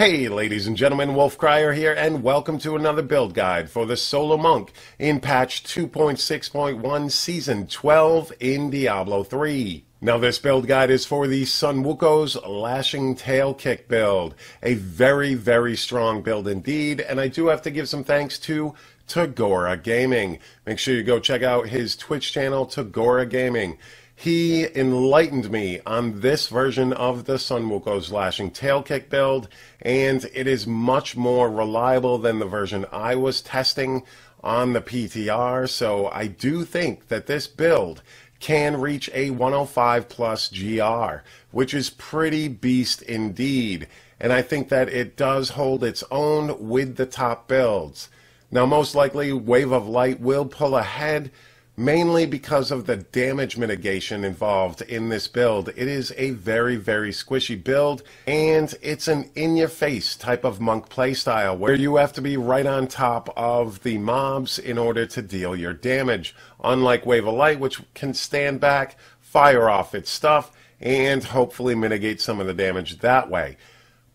Hey, ladies and gentlemen, Wolfcryer here, and welcome to another build guide for the Solo Monk in patch 2.6.1 Season 12 in Diablo 3. Now, this build guide is for the Sunwuko's Lashing Tail Kick build. A very, very strong build indeed, and I do have to give some thanks to Tagora Gaming. Make sure you go check out his Twitch channel, Tagora Gaming. He enlightened me on this version of the Sunwuko's Lashing Tail Kick build, and it is much more reliable than the version I was testing on the PTR, so I do think that this build can reach a 105 plus GR, which is pretty beast indeed, and I think that it does hold its own with the top builds. Now, most likely, Wave of Light will pull ahead, mainly because of the damage mitigation involved in this build. It is a very, very squishy build, and it's an in-your-face type of monk playstyle where you have to be right on top of the mobs in order to deal your damage. Unlike Wave of Light, which can stand back, fire off its stuff, and hopefully mitigate some of the damage that way.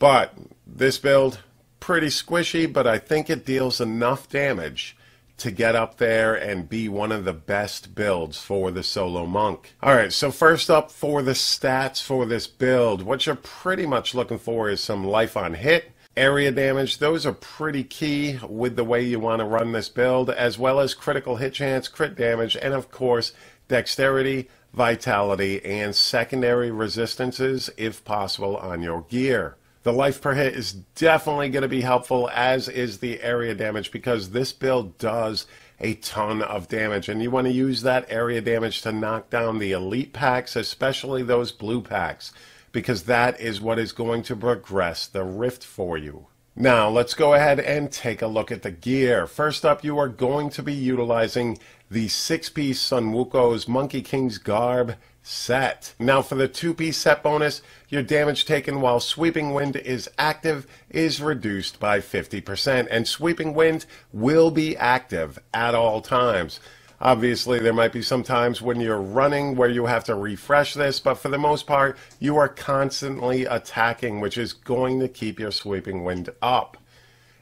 But this build, pretty squishy, but I think it deals enough damage to get up there and be one of the best builds for the solo monk. All right, so first up for the stats for this build, what you're pretty much looking for is some life on hit, area damage. Those are pretty key with the way you want to run this build, as well as critical hit chance, crit damage, and of course, dexterity, vitality, and secondary resistances, if possible, on your gear. The life per hit is definitely going to be helpful, as is the area damage, because this build does a ton of damage. And you want to use that area damage to knock down the elite packs, especially those blue packs, because that is what is going to progress the rift for you. Now, let's go ahead and take a look at the gear. First up, you are going to be utilizing the six-piece Sunwuko's Monkey King's Garb set. Now for the two-piece set bonus, your damage taken while Sweeping Wind is active is reduced by 50%, and Sweeping Wind will be active at all times. Obviously, there might be some times when you're running where you have to refresh this, but for the most part, you are constantly attacking, which is going to keep your Sweeping Wind up.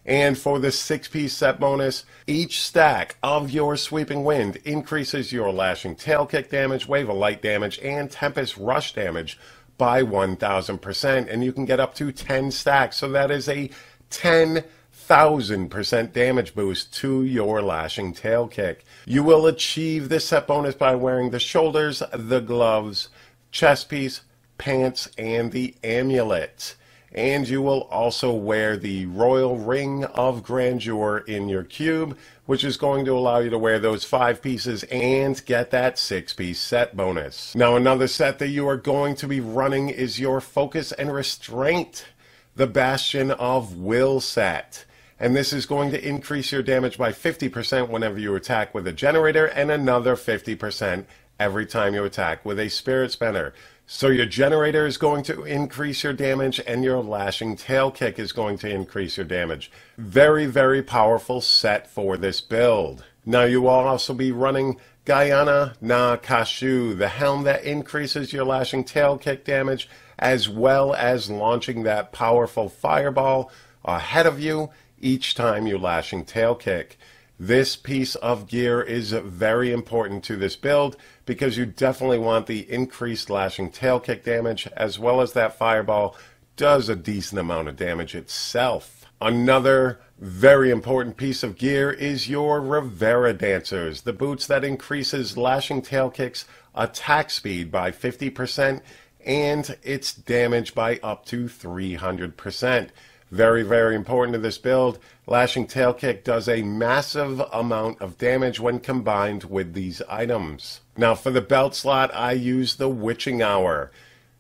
And for the six piece set bonus, each stack of your Sweeping Wind increases your Lashing Tail Kick damage, Wave of Light damage, and Tempest Rush damage by 1000%. And you can get up to 10 stacks. So that is a 10,000% damage boost to your Lashing Tail Kick. You will achieve this set bonus by wearing the shoulders, the gloves, chest piece, pants, and the amulet and you will also wear the Royal Ring of Grandeur in your cube, which is going to allow you to wear those five pieces and get that six piece set bonus. Now, another set that you are going to be running is your Focus and Restraint, the Bastion of Will set. And this is going to increase your damage by 50% whenever you attack with a generator and another 50% every time you attack with a Spirit Spender. So your generator is going to increase your damage and your lashing tail kick is going to increase your damage. Very, very powerful set for this build. Now you will also be running Gyana Na Kashu, the helm that increases your lashing tail kick damage, as well as launching that powerful fireball ahead of you each time you lashing tail kick. This piece of gear is very important to this build because you definitely want the increased lashing tail kick damage as well as that fireball does a decent amount of damage itself. Another very important piece of gear is your Riveera Dancers, the boots that increases lashing tail kicks attack speed by 50% and its damage by up to 300%. Very, very important to this build. Lashing Tail Kick does a massive amount of damage when combined with these items. Now for the belt slot, I use the Witching Hour.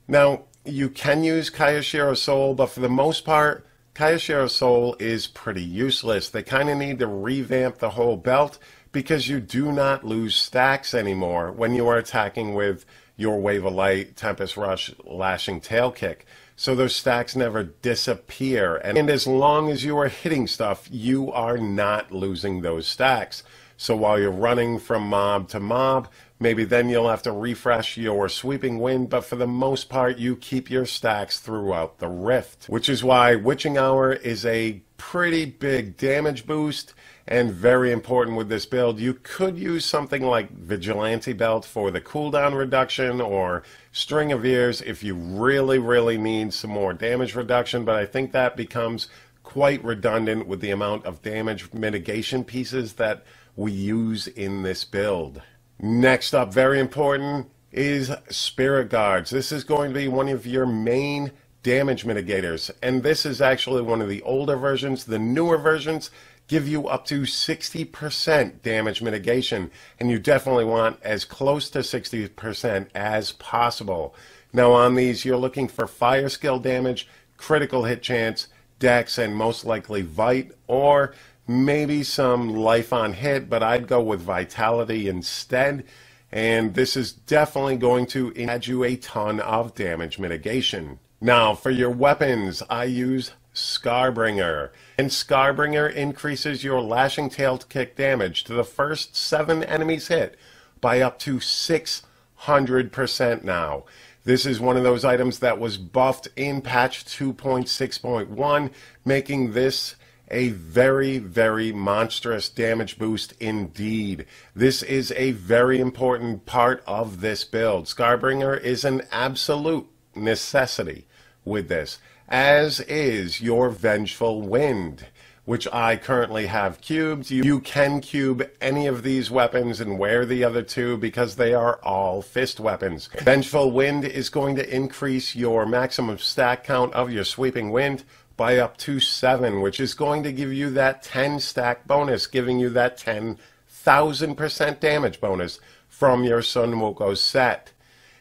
Now, you can use Kyoshiro Soul, but for the most part, Kyoshiro Soul is pretty useless. They kind of need to revamp the whole belt because you do not lose stacks anymore when you are attacking with your Wave of Light, Tempest Rush, Lashing Tail Kick so those stacks never disappear. And, and as long as you are hitting stuff, you are not losing those stacks. So while you're running from mob to mob, maybe then you'll have to refresh your sweeping wind, but for the most part, you keep your stacks throughout the rift, which is why Witching Hour is a pretty big damage boost and very important with this build. You could use something like Vigilante Belt for the cooldown reduction or String of Ears if you really, really need some more damage reduction, but I think that becomes quite redundant with the amount of damage mitigation pieces that we use in this build. Next up, very important, is Spirit Guards. This is going to be one of your main damage mitigators, and this is actually one of the older versions. The newer versions give you up to 60% damage mitigation, and you definitely want as close to 60% as possible. Now, on these, you're looking for fire skill damage, critical hit chance, dex, and most likely vite, or maybe some life on hit, but I'd go with vitality instead. And this is definitely going to add you a ton of damage mitigation. Now, for your weapons, I use Scarbringer. And Scarbringer increases your lashing tail kick damage to the first seven enemies hit by up to 600% now. This is one of those items that was buffed in patch 2.6.1, making this a very, very monstrous damage boost indeed. This is a very important part of this build. Scarbringer is an absolute necessity with this as is your Vengeful Wind, which I currently have cubed. You, you can cube any of these weapons and wear the other two because they are all fist weapons. Vengeful Wind is going to increase your maximum stack count of your Sweeping Wind by up to 7, which is going to give you that 10 stack bonus, giving you that 10,000% damage bonus from your Sun Wukong set.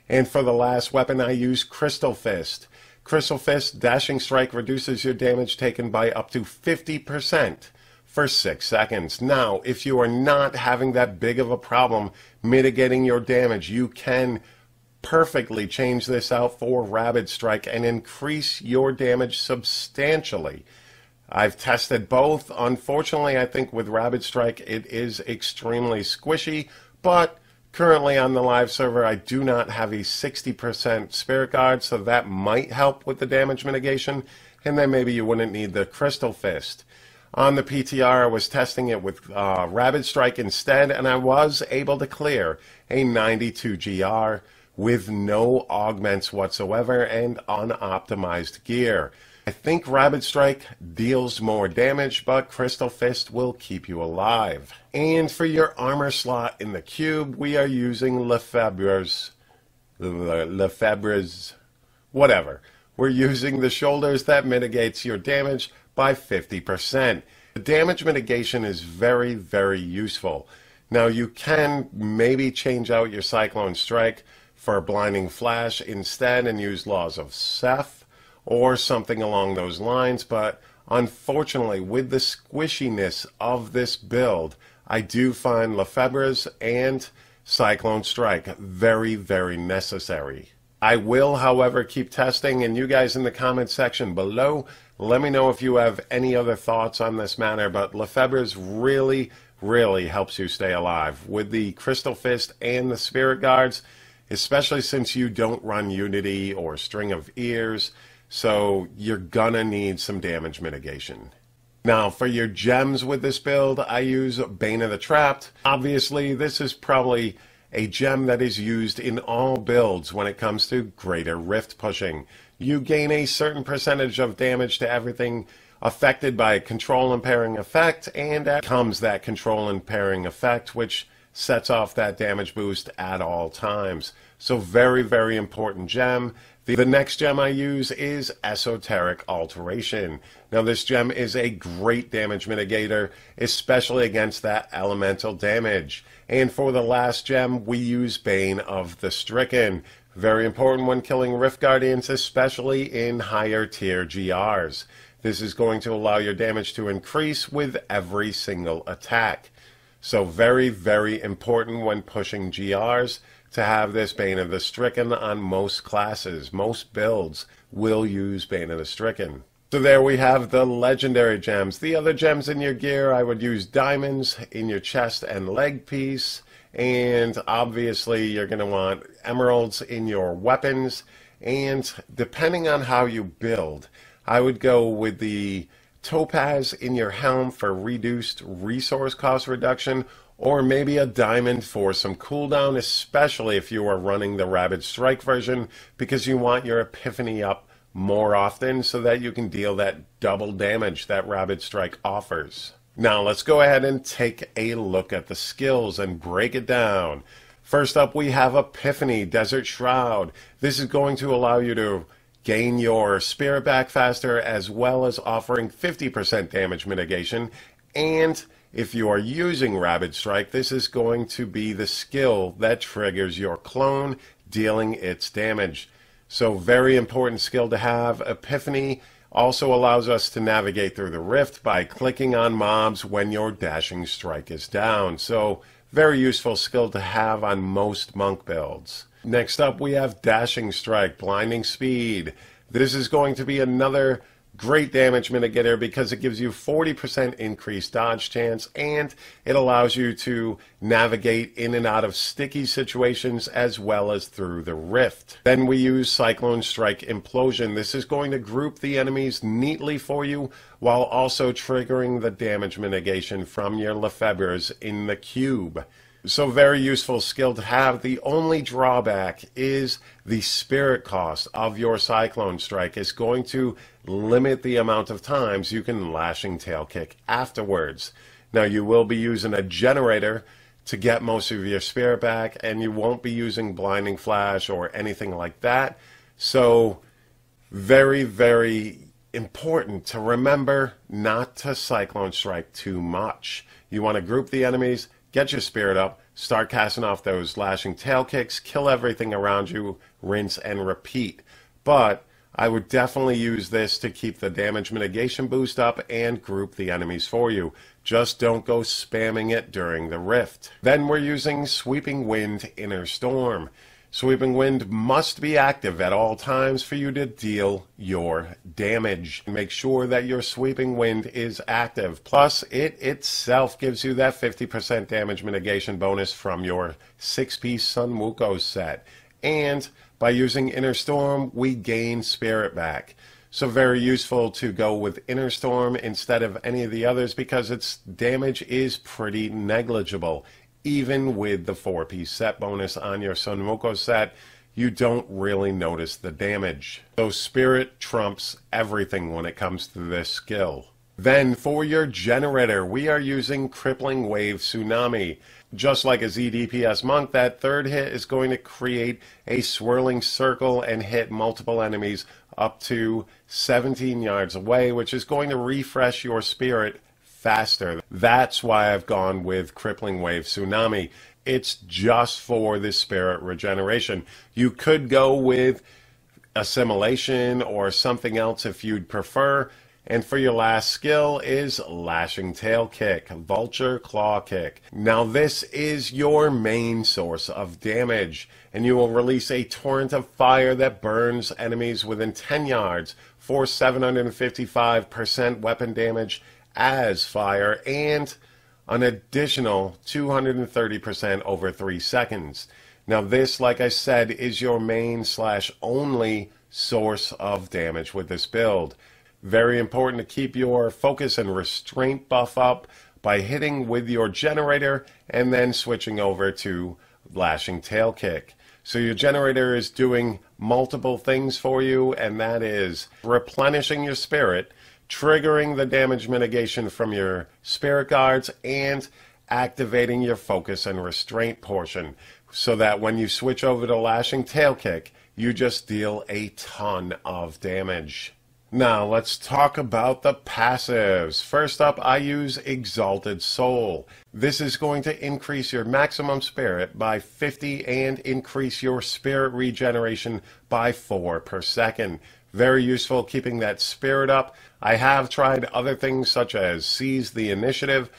And for the last weapon, I use Crystal Fist. Crystal Fist Dashing Strike reduces your damage taken by up to 50% for 6 seconds. Now, if you are not having that big of a problem mitigating your damage, you can perfectly change this out for Rabid Strike and increase your damage substantially. I've tested both. Unfortunately, I think with Rabid Strike it is extremely squishy, but Currently on the live server, I do not have a 60% Spirit Guard, so that might help with the damage mitigation, and then maybe you wouldn't need the Crystal Fist. On the PTR, I was testing it with uh, Rabid Strike instead, and I was able to clear a 92 GR with no augments whatsoever and unoptimized gear. I think Rabid Strike deals more damage, but Crystal Fist will keep you alive. And for your armor slot in the cube, we are using Lefebvre's, Lefebvre's, whatever. We're using the shoulders that mitigates your damage by 50%. The damage mitigation is very, very useful. Now you can maybe change out your Cyclone Strike for a Blinding Flash instead and use Laws of Seph or something along those lines. But unfortunately, with the squishiness of this build, I do find Lefebvre's and Cyclone Strike very, very necessary. I will, however, keep testing, and you guys in the comment section below, let me know if you have any other thoughts on this matter. But Lefebvre's really, really helps you stay alive. With the Crystal Fist and the Spirit Guards, especially since you don't run Unity or String of Ears, so you're gonna need some damage mitigation. Now, for your gems with this build, I use Bane of the Trapped. Obviously, this is probably a gem that is used in all builds when it comes to greater rift pushing. You gain a certain percentage of damage to everything affected by control impairing effect, and that comes that control impairing effect, which sets off that damage boost at all times. So very, very important gem. The, the next gem I use is Esoteric Alteration. Now this gem is a great damage mitigator, especially against that elemental damage. And for the last gem, we use Bane of the Stricken. Very important when killing Rift Guardians, especially in higher tier GRs. This is going to allow your damage to increase with every single attack. So very, very important when pushing GRs to have this Bane of the Stricken on most classes. Most builds will use Bane of the Stricken. So there we have the legendary gems. The other gems in your gear, I would use diamonds in your chest and leg piece. And obviously you're going to want emeralds in your weapons. And depending on how you build, I would go with the topaz in your helm for reduced resource cost reduction or maybe a diamond for some cooldown, especially if you are running the Rabid Strike version because you want your Epiphany up more often so that you can deal that double damage that Rabid Strike offers. Now let's go ahead and take a look at the skills and break it down. First up we have Epiphany Desert Shroud. This is going to allow you to gain your spirit back faster as well as offering 50% damage mitigation and if you are using Rabid Strike, this is going to be the skill that triggers your clone, dealing its damage. So very important skill to have. Epiphany also allows us to navigate through the rift by clicking on mobs when your dashing strike is down. So very useful skill to have on most monk builds. Next up we have dashing strike, blinding speed. This is going to be another Great damage mitigator because it gives you 40% increased dodge chance and it allows you to navigate in and out of sticky situations as well as through the rift. Then we use Cyclone Strike Implosion. This is going to group the enemies neatly for you while also triggering the damage mitigation from your Lefebvre's in the cube. So very useful skill to have. The only drawback is the spirit cost of your Cyclone Strike is going to limit the amount of times you can Lashing Tail Kick afterwards. Now you will be using a generator to get most of your spirit back and you won't be using Blinding Flash or anything like that. So very, very important to remember not to Cyclone Strike too much. You want to group the enemies get your spirit up, start casting off those lashing tail kicks, kill everything around you, rinse and repeat. But I would definitely use this to keep the damage mitigation boost up and group the enemies for you. Just don't go spamming it during the rift. Then we're using Sweeping Wind Inner Storm. Sweeping Wind must be active at all times for you to deal your damage. Make sure that your Sweeping Wind is active. Plus, it itself gives you that 50% damage mitigation bonus from your 6-piece Sun Wukong set. And by using Inner Storm, we gain Spirit back. So very useful to go with Inner Storm instead of any of the others because its damage is pretty negligible even with the four piece set bonus on your Sun Wukong set, you don't really notice the damage. So Spirit trumps everything when it comes to this skill. Then for your generator, we are using Crippling Wave Tsunami. Just like a ZDPS monk, that third hit is going to create a swirling circle and hit multiple enemies up to 17 yards away, which is going to refresh your spirit faster. That's why I've gone with Crippling Wave Tsunami. It's just for the spirit regeneration. You could go with Assimilation or something else if you'd prefer. And for your last skill is Lashing Tail Kick, Vulture Claw Kick. Now this is your main source of damage, and you will release a torrent of fire that burns enemies within 10 yards for 755% weapon damage as fire and an additional 230% over 3 seconds. Now this, like I said, is your main slash only source of damage with this build. Very important to keep your focus and restraint buff up by hitting with your generator and then switching over to lashing tail kick. So your generator is doing multiple things for you and that is replenishing your spirit triggering the damage mitigation from your spirit guards, and activating your focus and restraint portion so that when you switch over to lashing tail kick, you just deal a ton of damage. Now let's talk about the passives. First up, I use Exalted Soul. This is going to increase your maximum spirit by 50 and increase your spirit regeneration by 4 per second. Very useful keeping that spirit up. I have tried other things such as Seize the Initiative.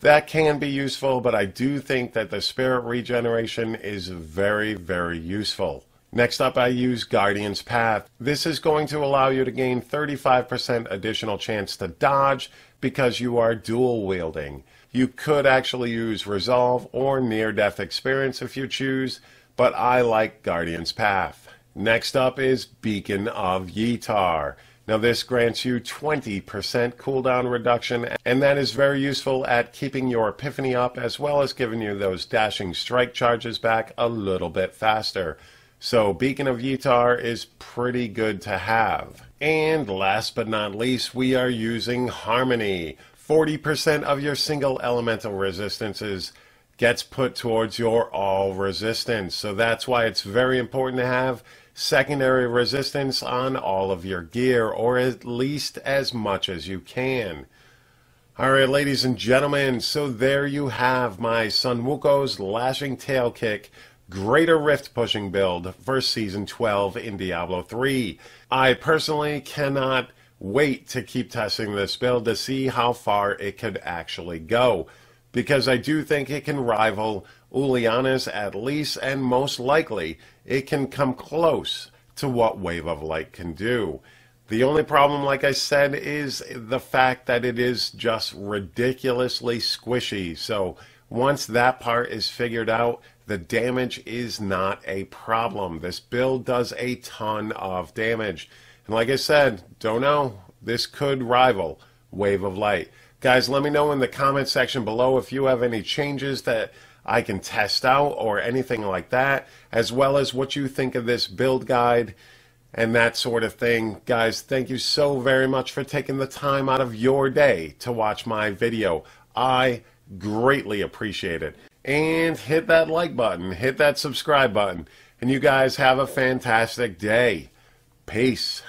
That can be useful, but I do think that the spirit regeneration is very, very useful. Next up, I use Guardian's Path. This is going to allow you to gain 35% additional chance to dodge because you are dual wielding. You could actually use Resolve or Near Death Experience if you choose, but I like Guardian's Path. Next up is Beacon of Ytar. Now this grants you 20% cooldown reduction and that is very useful at keeping your epiphany up as well as giving you those dashing strike charges back a little bit faster. So Beacon of Ytar is pretty good to have. And last but not least, we are using Harmony. 40% of your single elemental resistances gets put towards your all resistance. So that's why it's very important to have secondary resistance on all of your gear, or at least as much as you can. All right, ladies and gentlemen, so there you have my Sunwuko's Lashing Tail Kick Greater Rift pushing build for Season 12 in Diablo 3. I personally cannot wait to keep testing this build to see how far it could actually go, because I do think it can rival Uliana's at least, and most likely it can come close to what Wave of Light can do. The only problem, like I said, is the fact that it is just ridiculously squishy. So once that part is figured out, the damage is not a problem. This build does a ton of damage. And like I said, don't know, this could rival Wave of Light. Guys, let me know in the comment section below if you have any changes that I can test out or anything like that, as well as what you think of this build guide and that sort of thing. Guys, thank you so very much for taking the time out of your day to watch my video. I greatly appreciate it and hit that like button, hit that subscribe button, and you guys have a fantastic day. Peace.